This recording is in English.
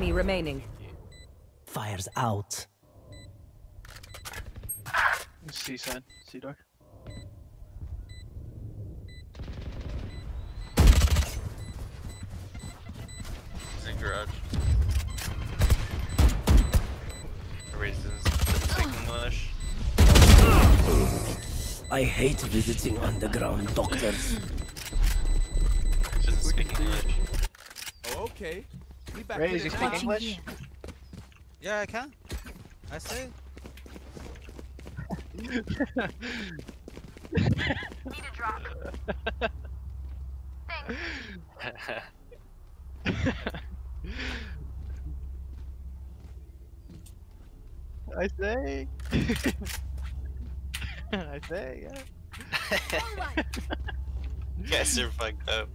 enemy remaining. Fires out. C side, C door. He's in garage. Raisins speak English. I hate visiting underground doctors. Doesn't speak English. Oh, okay. Be back Ray, with is he it speak. English? Yeah, I can. I say. I say. I say, yeah. You guys are fucked up.